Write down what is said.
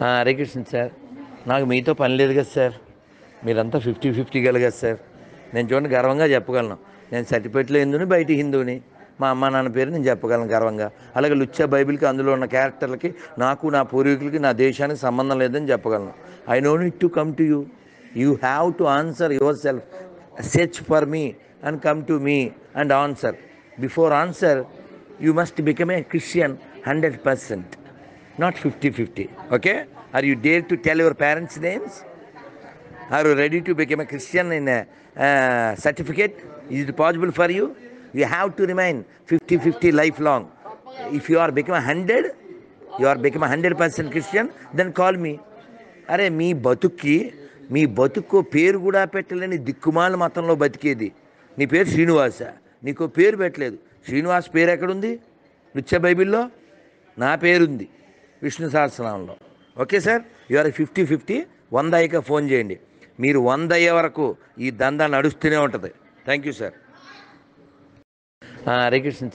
Hare Krishna sir. నాకు మీతో పని లేదు కదా సార్. మీరంతా ఫిఫ్టీ ఫిఫ్టీ గల కదా సార్. నేను చూడండి గర్వంగా చెప్పగలను. నేను సర్టిఫికెట్లో హిందూని బయట హిందువుని. మా అమ్మ నాన్న పేరు నేను చెప్పగలను గర్వంగా. అలాగే లుచ్చా బైబిల్కి అందులో ఉన్న క్యారెక్టర్లకి నాకు నా పూర్వీకులకి నా దేశానికి సంబంధం లేదని చెప్పగలను. I no need to come to you you have to answer yourself search for me and come to me and answer before answer you must become a Christian hundred percent not fifty fifty okay are you dare to tell your parents names are ready to become a Christian in certificate is it possible for you you have to remain fifty fifty lifelong if you are become hundred you are become hundred percent Christian then call me అరే మీ బతుక్కి మీ బతుక్కు పేరు కూడా పెట్టలేని దిక్కుమాల మతంలో బతికేది. నీ పేరు శ్రీనివాస. నీకు పేరు పెట్టలేదు. శ్రీనివాస్ పేరు ఎక్కడుంది? నృత్య బైబిల్లో? నా పేరుంది. విష్ణు సహస్రనామంలో. Okay sir? ఇవాళ ఫిఫ్టీ ఫిఫ్టీ వంద అయ్యాక ఫోన్ చేయండి. మీరు వంద అయ్యే వరకు ఈ దందా నడుస్తూనే ఉంటుంది. Thank you sir Hare Krishna sir.